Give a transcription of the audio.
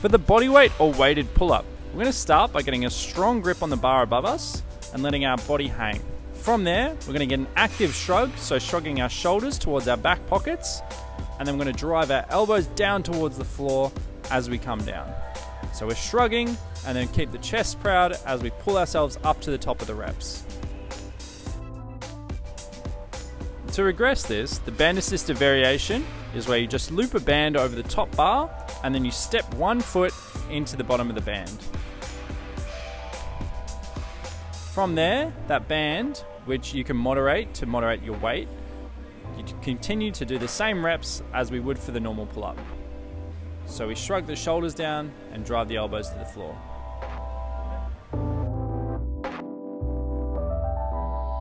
For the bodyweight or weighted pull up, we're going to start by getting a strong grip on the bar above us and letting our body hang. From there, we're going to get an active shrug, so shrugging our shoulders towards our back pockets, and then we're going to drive our elbows down towards the floor as we come down. So we're shrugging and then keep the chest proud as we pull ourselves up to the top of the reps. To regress this, the band assisted variation is where you just loop a band over the top bar and then you step one foot into the bottom of the band. From there, that band, which you can moderate to moderate your weight, you continue to do the same reps as we would for the normal pull up. So we shrug the shoulders down and drive the elbows to the floor.